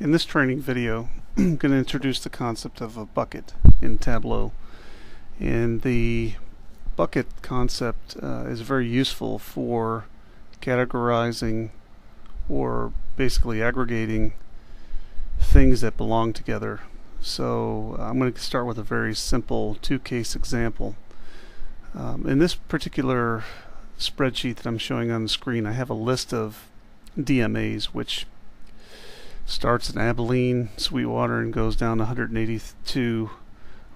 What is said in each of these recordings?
In this training video, I'm going to introduce the concept of a bucket in Tableau. And the bucket concept uh, is very useful for categorizing or basically aggregating things that belong together. So I'm going to start with a very simple two-case example. Um, in this particular spreadsheet that I'm showing on the screen, I have a list of DMAs which starts in Abilene, Sweetwater, and goes down 182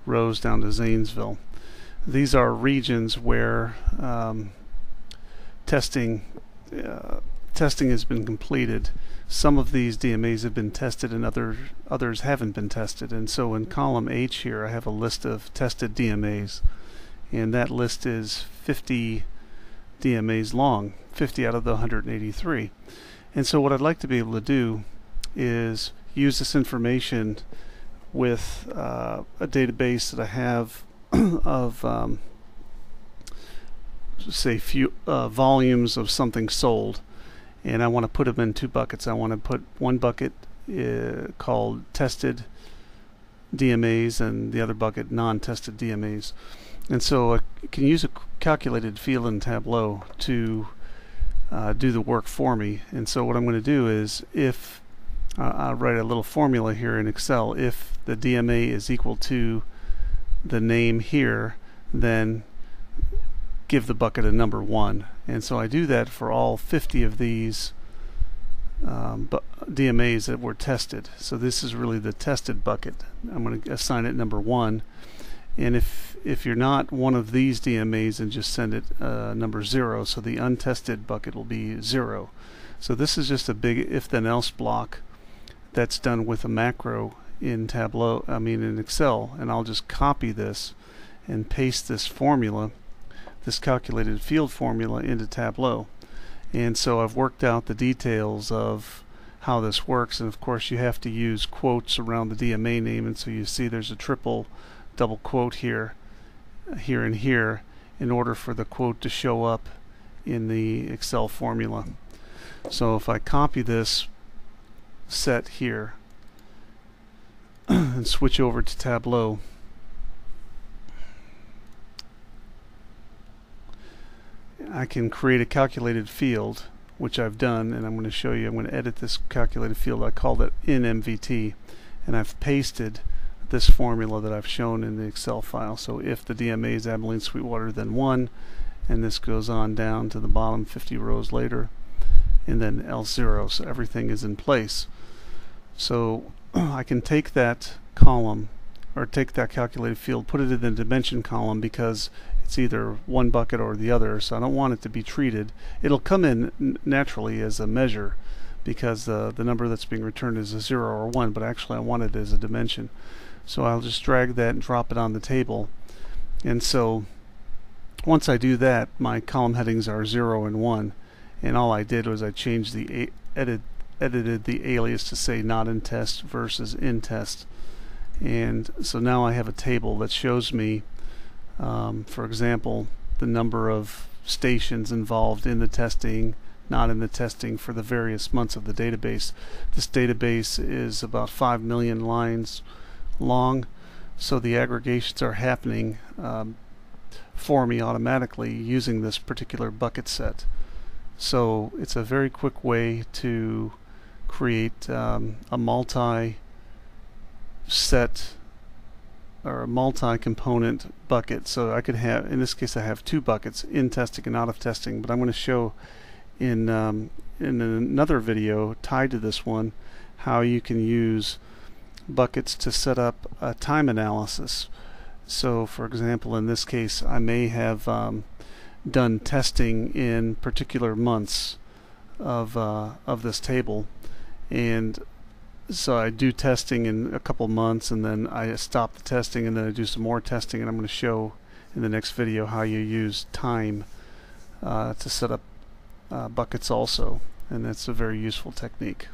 rows down to Zanesville. These are regions where um, testing uh, testing has been completed. Some of these DMAs have been tested and other, others haven't been tested. And so in column H here I have a list of tested DMAs. And that list is 50 DMAs long, 50 out of the 183. And so what I'd like to be able to do is use this information with uh, a database that I have of um, say few uh, volumes of something sold. And I want to put them in two buckets. I want to put one bucket uh, called tested DMAs and the other bucket non-tested DMAs and so I can use a calculated field in Tableau to uh, do the work for me. And so what I'm going to do is if uh, I'll write a little formula here in Excel. If the DMA is equal to the name here, then give the bucket a number 1. And so I do that for all 50 of these um, DMAs that were tested. So this is really the tested bucket. I'm going to assign it number 1. And if if you're not one of these DMAs, then just send it uh, number 0. So the untested bucket will be 0. So this is just a big if-then-else block that's done with a macro in Tableau, I mean in Excel, and I'll just copy this and paste this formula, this calculated field formula into Tableau. And so I've worked out the details of how this works, and of course you have to use quotes around the DMA name, and so you see there's a triple double quote here, here and here, in order for the quote to show up in the Excel formula. So if I copy this set here and switch over to Tableau. I can create a calculated field which I've done and I'm going to show you I'm going to edit this calculated field. I called it in MVT and I've pasted this formula that I've shown in the Excel file. So if the DMA is Abilene Sweetwater then 1 and this goes on down to the bottom 50 rows later and then else 0 so everything is in place. So I can take that column or take that calculated field put it in the dimension column because it's either one bucket or the other so I don't want it to be treated. It'll come in naturally as a measure because uh, the number that's being returned is a 0 or 1 but actually I want it as a dimension. So I'll just drag that and drop it on the table. And so once I do that my column headings are 0 and 1 and all I did was I changed the edit edited the alias to say not in test versus in test. And so now I have a table that shows me um, for example the number of stations involved in the testing not in the testing for the various months of the database. This database is about 5 million lines long so the aggregations are happening um, for me automatically using this particular bucket set so it's a very quick way to create um, a multi set or a multi-component bucket. So I could have in this case I have two buckets in testing and out of testing but I'm going to show in um, in another video tied to this one how you can use buckets to set up a time analysis. So for example in this case I may have um, done testing in particular months of uh, of this table and so I do testing in a couple months and then I stop the testing and then I do some more testing and I'm going to show in the next video how you use time uh, to set up uh, buckets also and that's a very useful technique.